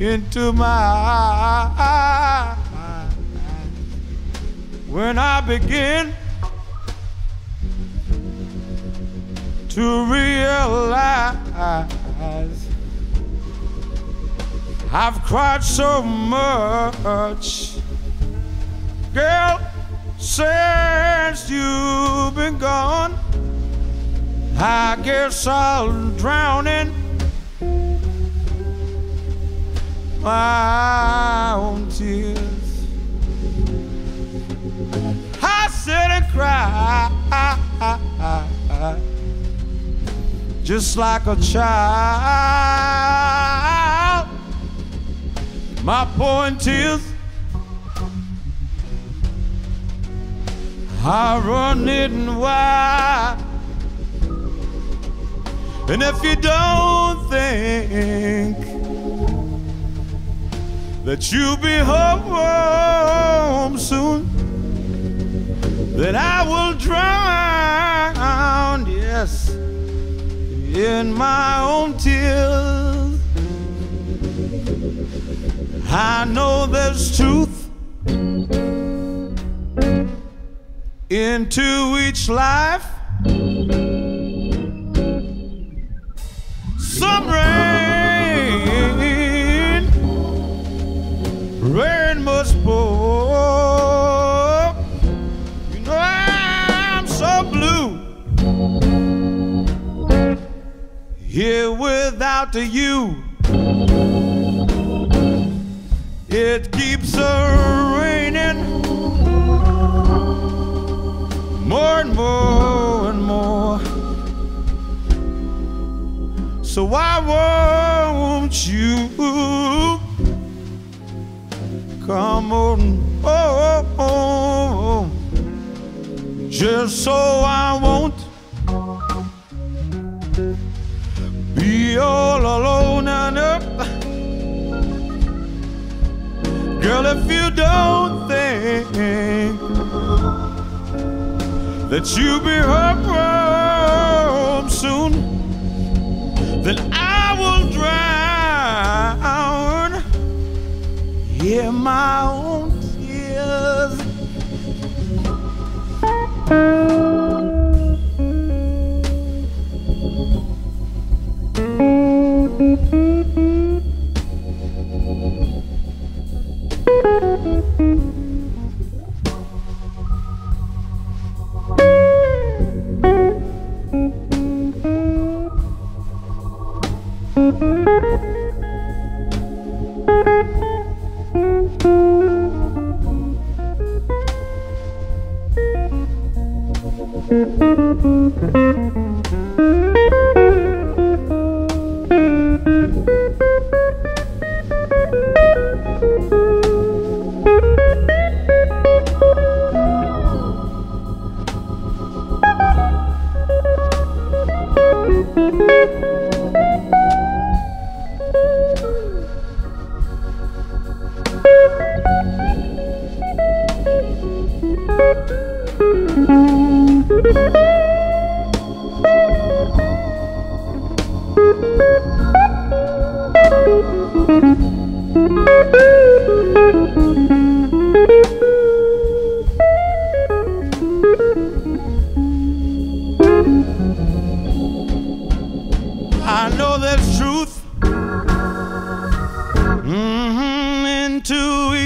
into my eyes when I begin to realize I've cried so much, girl, since you've been gone. I guess I'll drown in my own tears. I sit and cry just like a child. My pouring tears. I run it wide. And if you don't think that you'll be home soon, then I will drown, yes, in my own tears. I know there's truth into each life. Some rain, rain must pour. You know I'm so blue here without you. It keeps a why won't you come on home? Just so I won't be all alone and up. Girl, if you don't think that you'll be home soon, then I will drown. In my own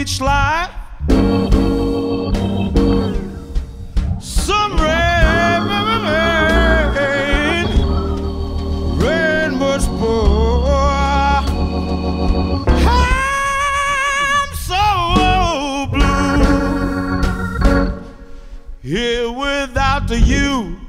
Each lie. Some rain, rain must pour. I'm so blue here without you.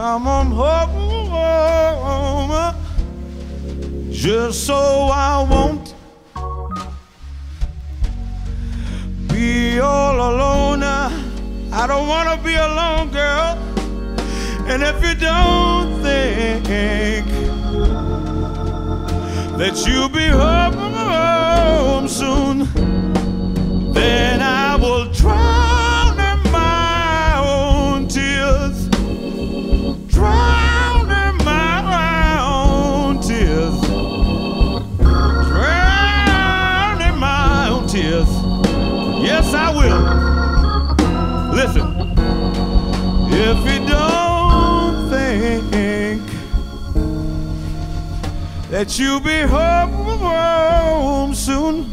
Come on home just so I won't be all alone? I don't want to be alone, girl. And if you don't think that you'll be home soon, then I Yes, I will. Listen. If you don't think that you'll be home soon,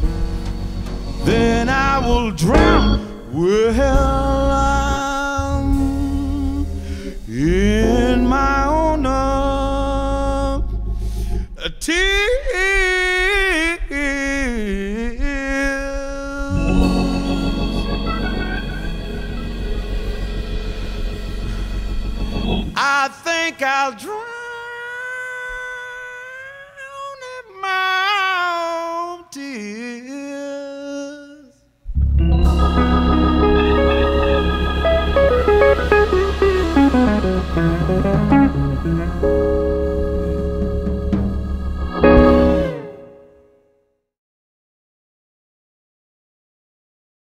then I will drown. Well, I'm in my own tears. I think I'll drown.